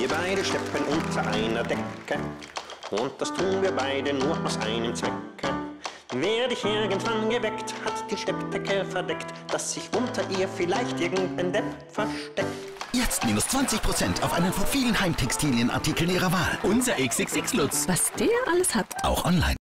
Wir beide steppen unter einer Decke und das tun wir beide nur aus einem Zwecke. Wer dich irgendwann geweckt, hat die Steppdecke verdeckt, dass sich unter ihr vielleicht irgendein Depp versteckt. Jetzt minus 20% auf einen von vielen Heimtextilienartikeln Ihrer Wahl. Unser XXX-Lutz. Was der alles hat. Auch online.